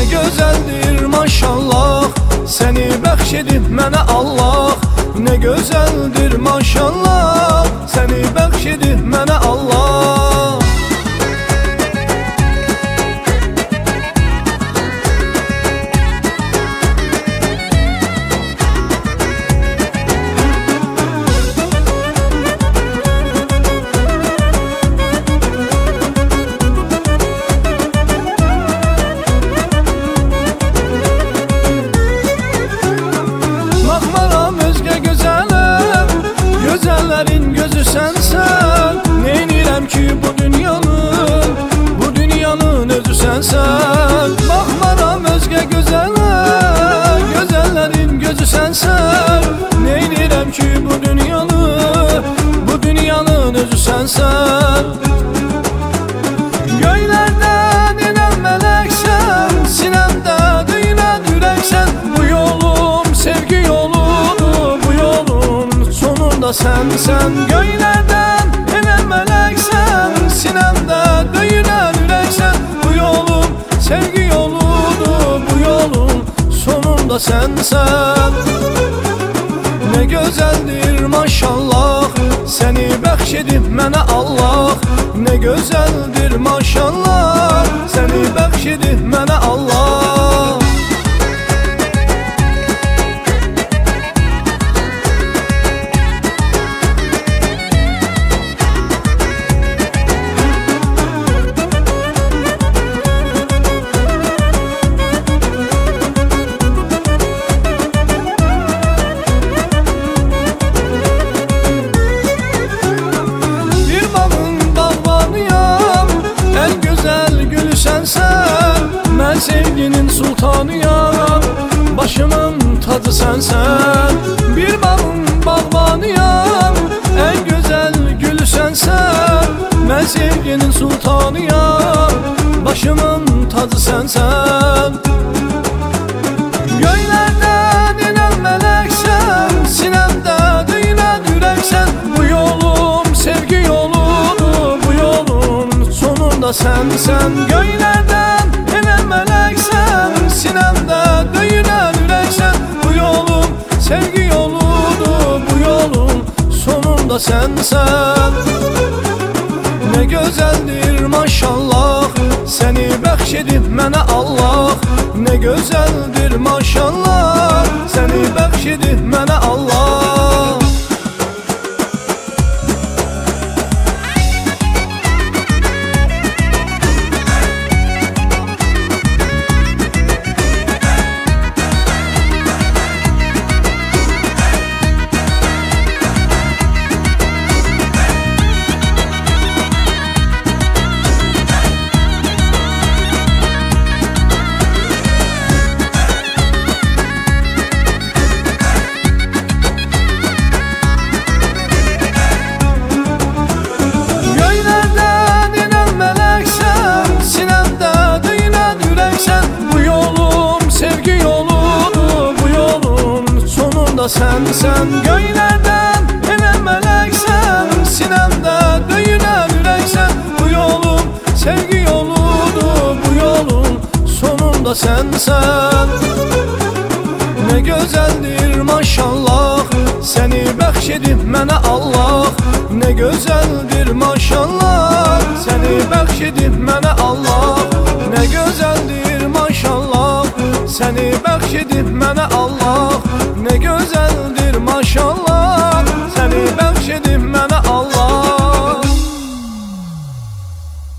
Nə gözəldir maşallah. Səni bəxş edib mənə Allah. Nə gözəldir maşallah. Səni bəxş edib mənə Allah. Sənsən Baxmaram özgə gözələ Gözəllərin gözü sənsən Neynirəm ki bu dünyanın Bu dünyanın özü sənsən Göylərdən inən mələksən Sinəmdə döynən ürəksən Bu yolum sevgi yoludur Bu yolun sonunda sənsən Göylərdən sənsən. Nə gözəldir maşallah Səni bəxş edib mənə Allah. Nə gözəldir maşallah Səni bəxş edib Başımın tacı sensen. Bir bağın bağbanıyam En güzel gülü sensen. Ben sevginin sultanıyam Başımın tacı sensen. Göylərdən inən mələksən Sinəmdə döynən ürəksən Bu yolum sevgi yoludur Bu yolun sonunda sənsən Göylərdən sevgi yoludur Bu yolun sonunda sənsən Nə gözəldir maşallah Səni bəxş edib mənə Allah. Nə gözəldir maşallah Səni bəxş edib sevgi yoludur Bu yolun sonunda sənsən Göylərdən inən mələksən Sinəmdə döynən ürəksən Bu yolum sevgi yoludur Bu yolun sonunda sənsən Nə gözəldir maşallah Səni bəxş edib mənə Allah. Nə gözəldir maşallah Səni bəxş edib mənə Allah verdi mənə Allah